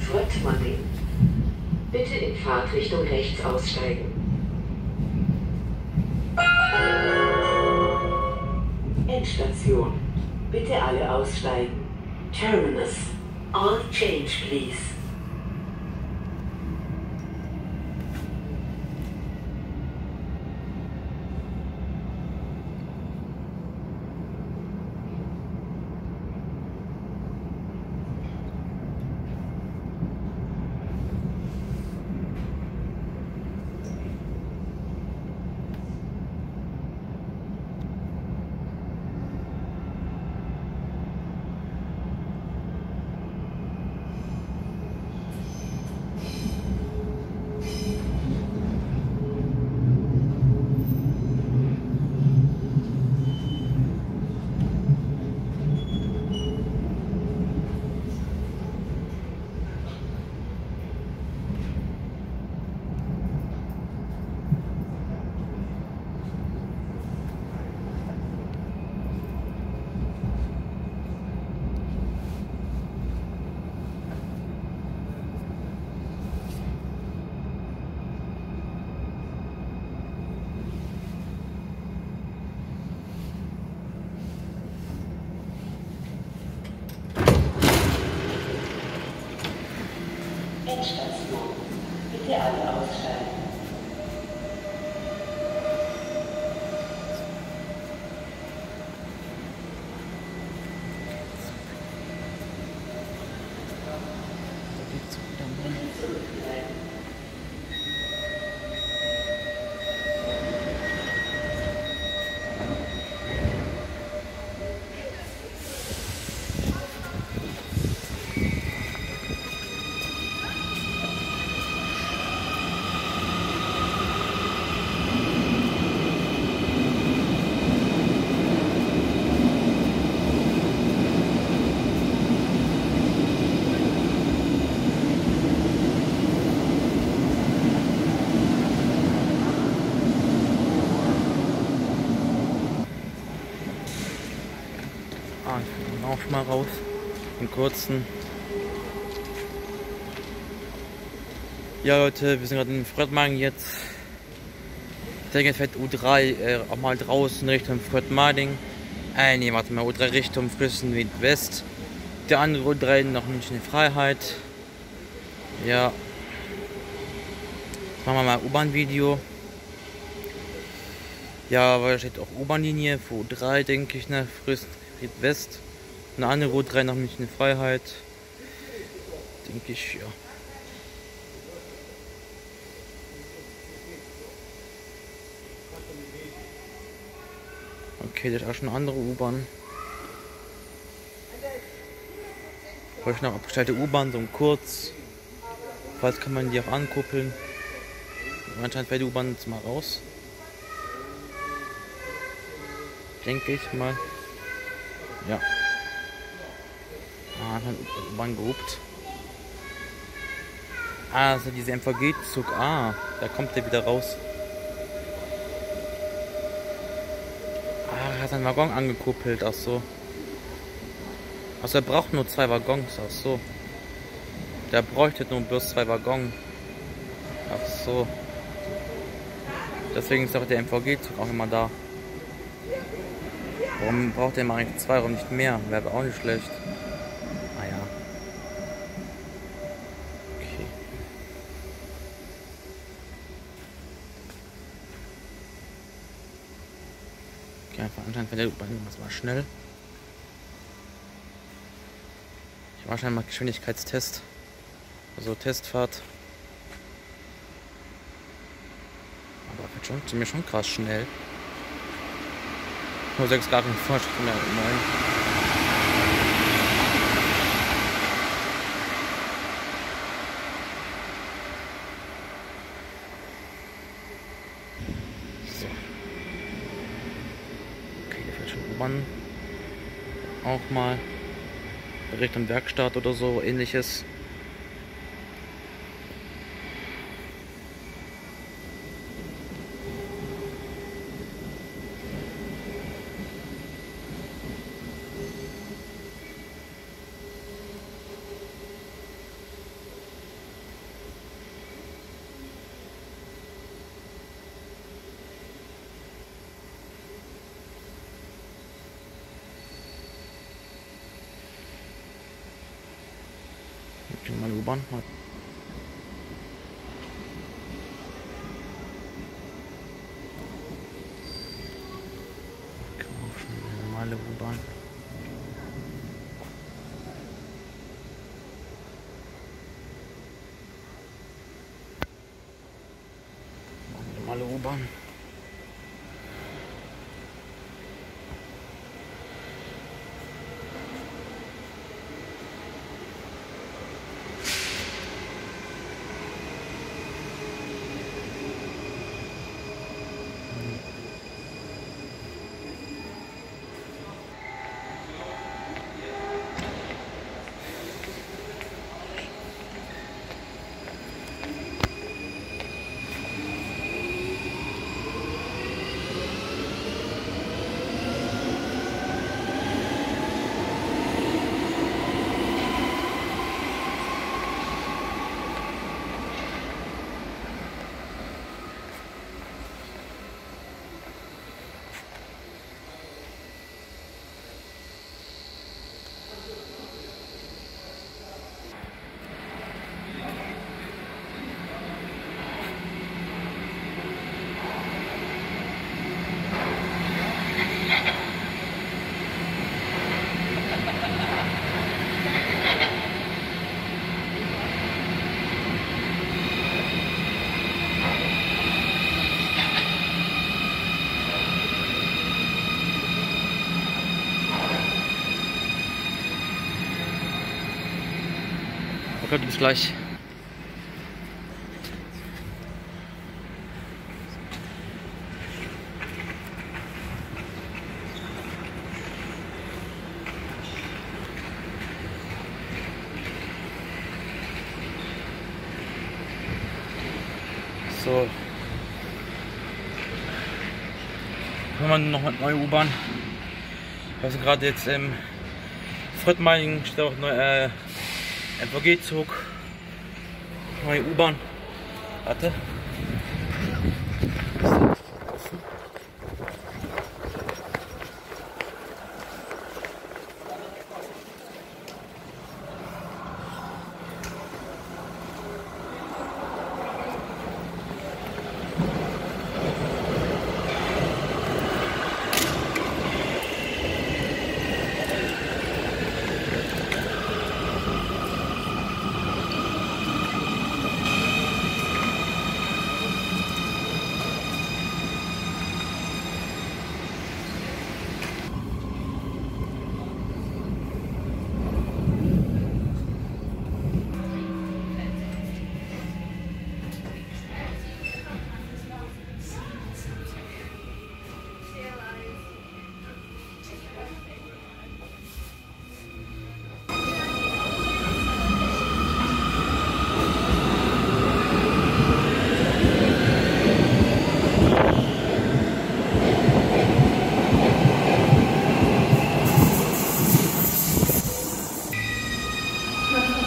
Frontmanning. Bitte in Fahrtrichtung rechts aussteigen. Endstation. Bitte alle aussteigen. Terminus. All change, please. Endstation. Bitte alle aussteigen. Ah, ich bin auch mal raus. Einen kurzen. Ja Leute, wir sind gerade in Fröttmagen jetzt. Ich denke, jetzt fährt U3 äh, auch mal draußen Richtung Fröttmading. Äh, nee, warte mal, U3 Richtung Fürstenwind West. Der andere U3 nach München in Freiheit. Ja. Machen wir mal U-Bahn-Video. Ja, weil da steht auch U-Bahn-Linie für U3, denke ich, ne? Fürstenwind West. Eine andere U3 nach München in Freiheit. Denke ich, ja. Okay, das ist auch schon eine andere U-Bahn. Heute noch abgestellte U-Bahn, so ein kurz. Falls kann man die auch ankuppeln. Anscheinend fährt die U-Bahn jetzt mal raus. Denke ich mal. Ja. Ah, U-Bahn gehupt. Ah, ist dieser MVG-Zug. Ah, da kommt der wieder raus. Ah, er hat seinen Waggon angekuppelt, ach so. Also er braucht nur zwei Waggons, ach so. Der bräuchte nur bloß zwei Waggons. Ach so. Deswegen ist auch der MVG-Zug auch immer da. Warum braucht der mal zwei, warum nicht mehr? Wäre auch nicht schlecht. einfach von Anfang an das war schnell. Ich war schon mal Geschwindigkeitstest. Also Testfahrt. Aber wird schon, sind mir schon krass schnell. Nur 6 Grad im Vorschritt, 9. U-Bahn. Auch mal Richtung Werkstatt oder so ähnliches. U-Bahn. Normale U-Bahn. Normale U-Bahn. Okay, bis gleich. So. Haben wir noch eine neue U-Bahn. Wir sind gerade jetzt im Frittmeining, steht auch neu, äh, MVG-Zug, neue U-Bahn. Warte. No.